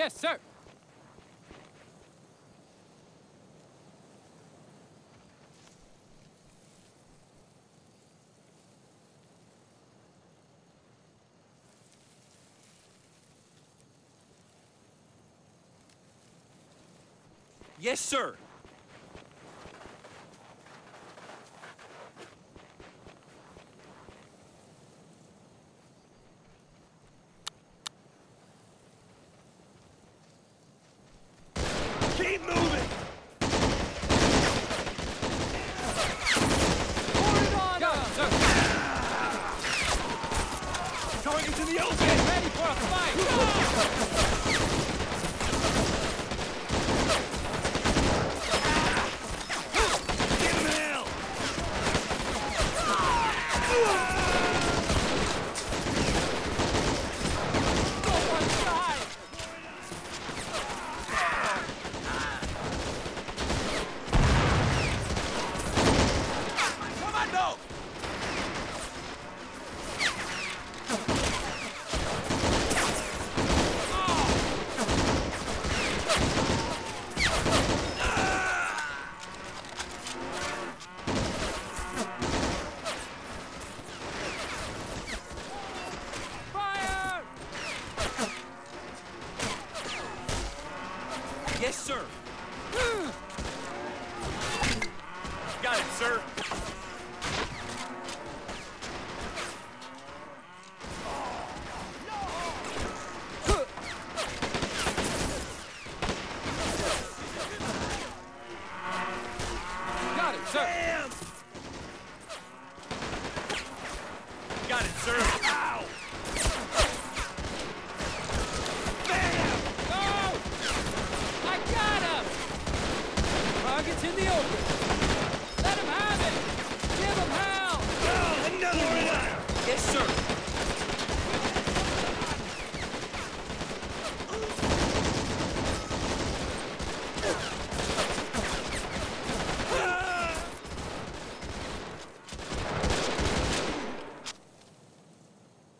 Yes, sir. Yes, sir. Keep moving! Got it, sir. In the open! Ready for a fight. Yes, sir. Got it, sir. Got it, sir. Bam! Got it, sir. Ow! Bam! Go! I got him! Target's in the open. Let him have it! Give him hell! Oh, another one! Yes, sir.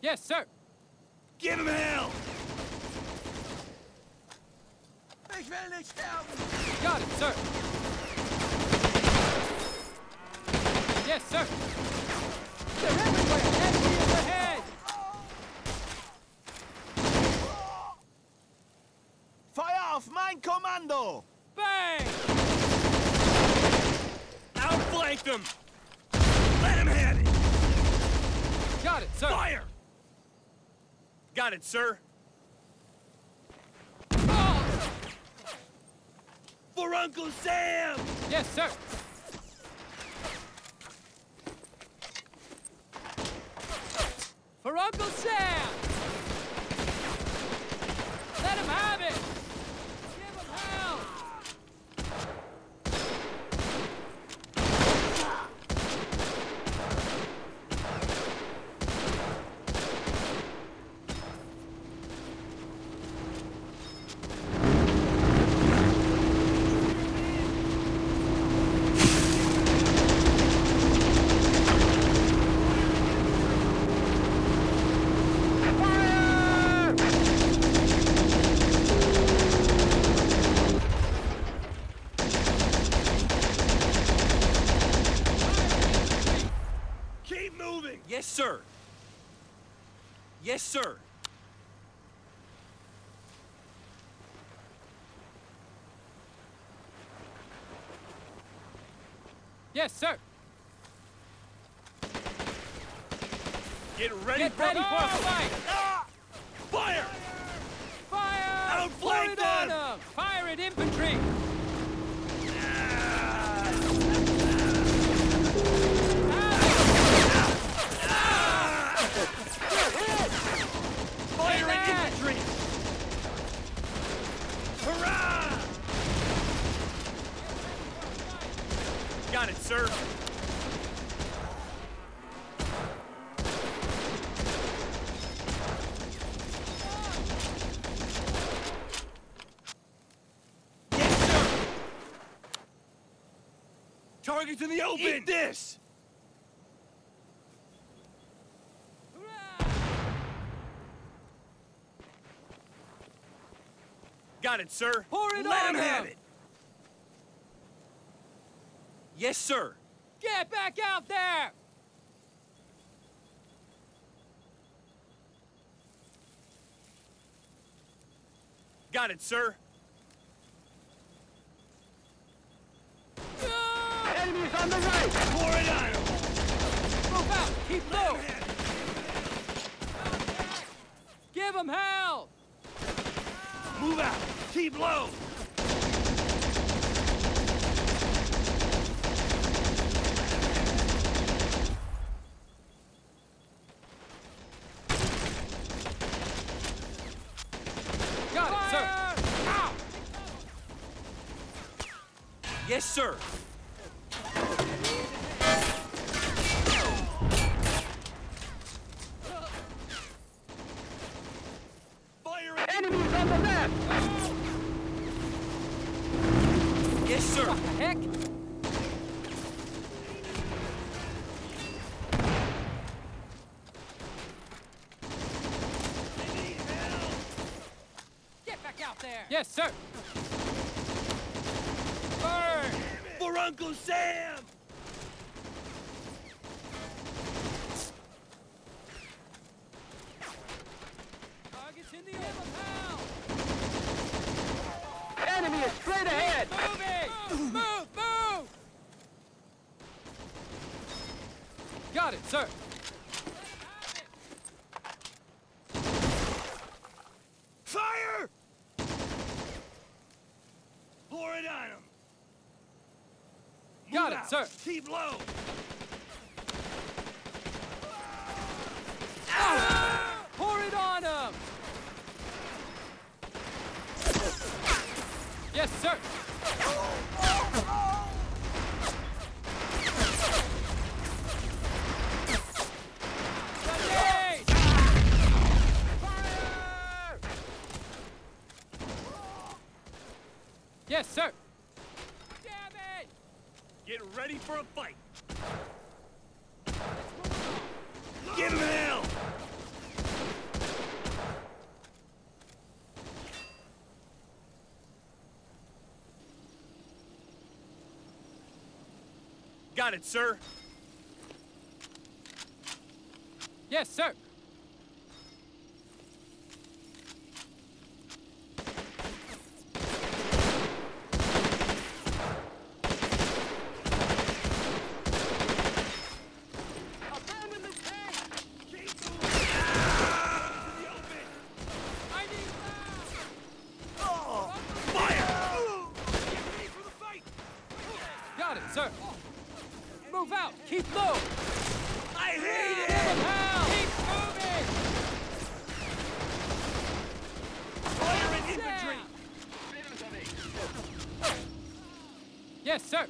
Yes, sir. Give him hell! Ich will nicht sterben! Got it, sir. Yes, sir. They're everywhere. Enemies ahead. Feuer auf mein Kommando! Bang! Outflank them! Let him have it! Got it, sir. Fire! Got it, sir. Oh! For Uncle Sam! Yes, sir. For Uncle Sam! Let him have it! Give him hell! Keep moving! Yes, sir. Yes, sir. Yes, sir. Get ready Get for ready for a fight! Ah! Fire! Fire! Outflank Pour it on them! 'em! Fire at infantry! Got it, sir. Target's in the open. Eat this. Got it, sir. Pour it Let on him have it. Yes, sir. Get back out there! Got it, sir. Ah! Enemies on the right! Pour it on. Move out! Keep low! him. Give him hell! Move out. Keep low. Sir! Yes, sir. There! Yes, sir! Burn! For Uncle Sam! Target's in the open! Hell! Enemy is straight ahead! Moving! Move! Move! Got it, sir! Fire! Pour it on him. Got it, sir. Keep low. Ah! Pour it on him! Yes, sir! Yes, sir! Get ready for a fight. Give him hell. Got it, sir. Yes, sir! Keep moving. Ah! To the open. I need help! Fire! Get ready for the fight. Got it, sir! Move out! Keep low! I hate it. hell! Keep moving! Fire and infantry. Yes, sir!